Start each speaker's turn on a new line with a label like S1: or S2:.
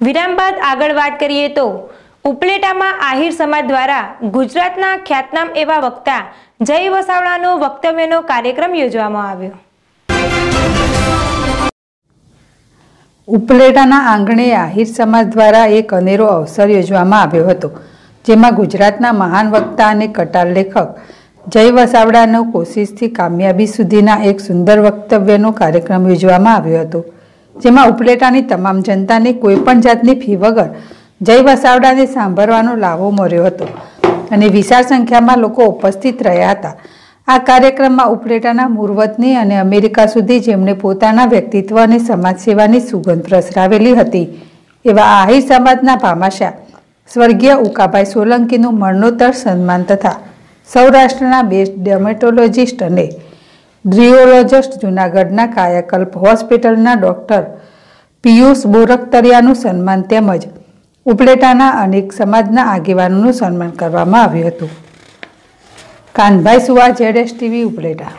S1: વિરામ બાદ આગળ વાત કરીએ તો, ઉપલેટામાં આહિર સમાજ દ્વારા ગુજરાતના ખ્યાતનામ એવા વક્તા જય વસાવડાનો વક્તવ્યનો કાર્યક્રમ યોજવામાં આવ્યો.
S2: ઉપલેટાના આંગણે આહિર સમાજ દ્વારા એક અનેરો અવસર યોજવામાં આવ્યો હતો, જેમાં ગુજરાતના મહાન વક્તા અને કટાર લેખક જય વસાવડાનો કોશિશથી કામયાબી સુધીના એક સુંદર વક્તવ્યનો કાર્યક્રમ યોજવામાં આવ્યો હતો. જેમાં ઉપલેટાની તમામ જનતાને કોઈપણ જાતની ફી વગર જય વસાવડાને સાંભળવાનો લાવો મળ્યો હતો. અને વિશાળ સંખ્યામાં લોકો ઉપસ્થિત રહ્યા હતા. આ કાર્યક્રમમાં ઉપલેટાના મૂળવતની અને અમેરિકા સુધી જેમણે પોતાના વ્યક્તિત્વ અને સમાજ સેવાની સુગંધ પ્રસરાવેલી હતી, એવા આહિર સમાજના ભામાશા, સ્વર્ગીય ઉકાભાઈ સોલંકીનું મરણોત્તર સન્માન તથા સૌરાષ્ટ્રના બેસ્ટ ડેમેટોલોજિસ્ટ અને ડ્રિયોલોજિસ્ટ, જૂનાગઢના કાયાકલ્પ હોસ્પિટલના ડૉક્ટર પિયુષ બોરખતરિયાનું સન્માન તેમજ ઉપલેટાના અનેક સમાજના આગેવાનોનું સન્માન કરવામાં આવ્યું હતું. કાનભાઈ સુવા જેડએસ ટીવી, ઉપલેટા.